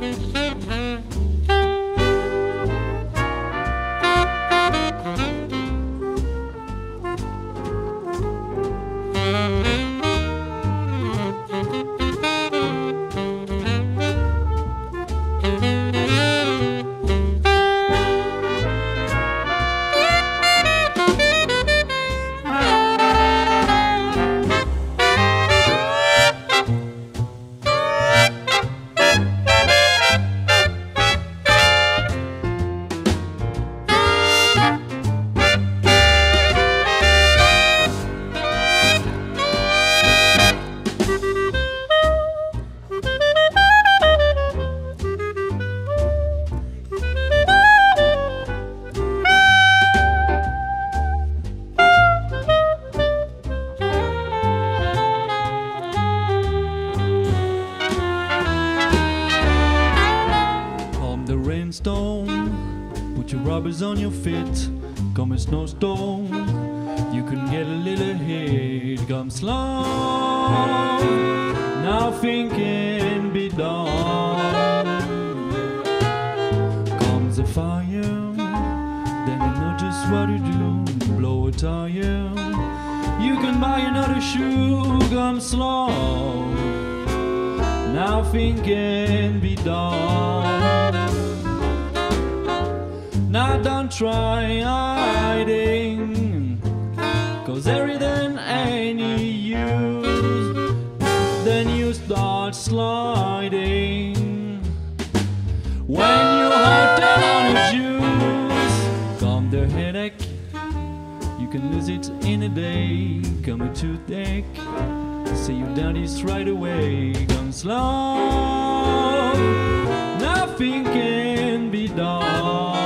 Calm your rubbers on your feet. Come a snowstorm, you can get a little hit. Come slow, nothing can be done. Comes a fire, then you know just what to do. Blow a tire, you can buy another shoe. Come slow nothing can be done not try hiding Cause there isn't any use. Then you start sliding. When you're down on a juice come the headache. You can lose it in a day. Come a toothache. Say your done right away. Come slow. Nothing can be done.